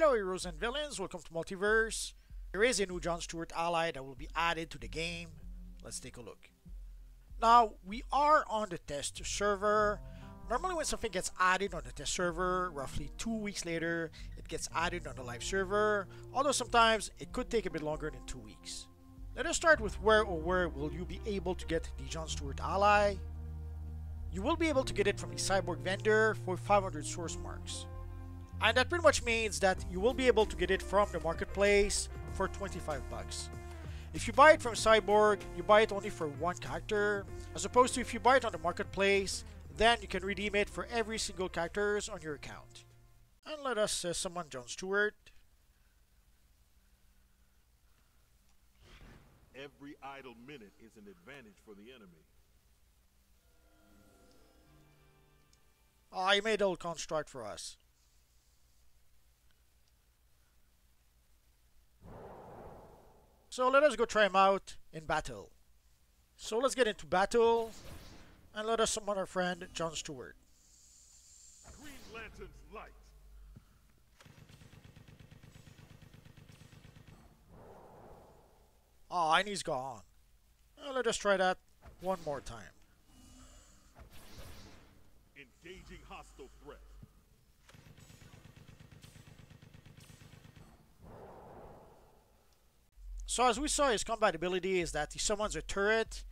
Hello heroes and villains, welcome to Multiverse. There is a new John Stewart ally that will be added to the game. Let's take a look. Now, we are on the test server. Normally when something gets added on the test server, roughly two weeks later, it gets added on the live server, although sometimes it could take a bit longer than two weeks. Let us start with where or where will you be able to get the John Stewart ally. You will be able to get it from the Cyborg vendor for 500 source marks. And that pretty much means that you will be able to get it from the marketplace for 25 bucks. If you buy it from Cyborg, you buy it only for one character, as opposed to if you buy it on the marketplace, then you can redeem it for every single characters on your account. And let us uh, summon John Stewart. Every idle minute is an advantage for the enemy. Ah, he made a little construct for us. So let us go try him out in battle. So let's get into battle and let us summon our friend John Stewart. Green Lantern's light. Ah, and he's gone. Well, let us try that one more time. Engaging hostile threat. So as we saw, his combat ability is that he summons a turret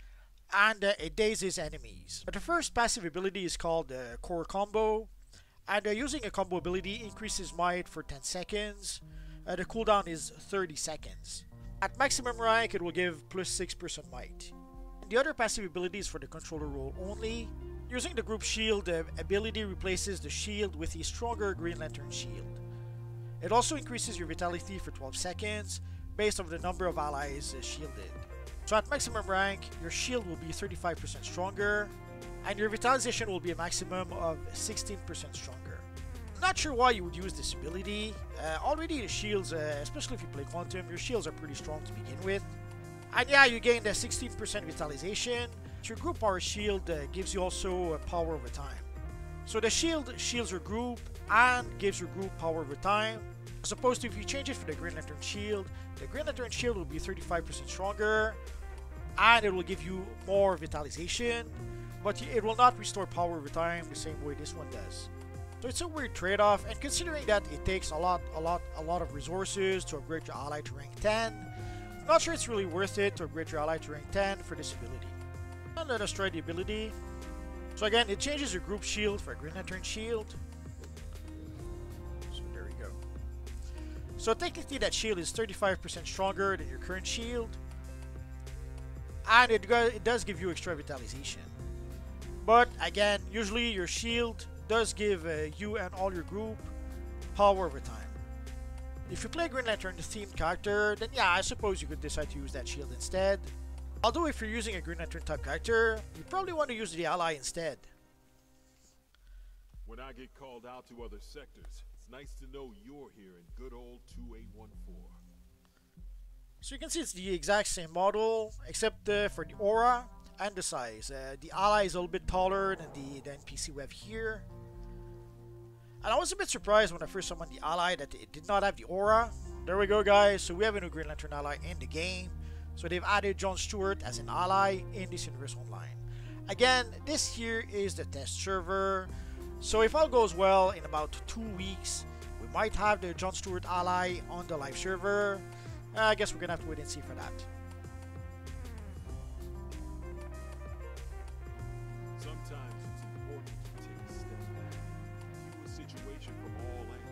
and uh, it dazes enemies. But the first passive ability is called uh, Core Combo, and uh, using a combo ability increases might for 10 seconds. Uh, the cooldown is 30 seconds. At maximum rank, it will give plus 6% might. And the other passive ability is for the controller role only. Using the group shield, the ability replaces the shield with a stronger Green Lantern shield. It also increases your vitality for 12 seconds, based on the number of allies shielded. So at maximum rank, your shield will be 35% stronger, and your vitalization will be a maximum of 16% stronger. Not sure why you would use this ability. Uh, already the shields, uh, especially if you play Quantum, your shields are pretty strong to begin with. And yeah, you gain the 16% vitalization. Your group power shield uh, gives you also power over time. So the shield shields your group and gives your group power over time, as opposed to if you change it for the Green Lantern shield, the Green Lantern shield will be 35% stronger, and it will give you more vitalization, but it will not restore power over time the same way this one does. So it's a weird trade-off, and considering that it takes a lot, a lot, a lot of resources to upgrade your ally to rank 10, I'm not sure it's really worth it to upgrade your ally to rank 10 for this ability. And let us try the ability. So again, it changes your group shield for a Green Lantern shield. So technically that shield is 35% stronger than your current shield. And it, it does give you extra vitalization. But again, usually your shield does give uh, you and all your group power over time. If you play Green Lantern the themed character, then yeah, I suppose you could decide to use that shield instead. Although if you're using a Green Lantern type character, you probably want to use the ally instead. When I get called out to other sectors, it's nice to know you're here in good old 2814. So you can see it's the exact same model, except uh, for the aura and the size. Uh, the ally is a little bit taller than the, the NPC we have here. And I was a bit surprised when I first summoned the ally that it did not have the aura. There we go guys, so we have a new Green Lantern ally in the game. So they've added John Stewart as an ally in DC Universe Online. Again, this here is the test server. So if all goes well, in about two weeks, we might have the John Stewart ally on the live server. I guess we're gonna have to wait and see for that. Sometimes it's important to take a step back, view a situation from all angles.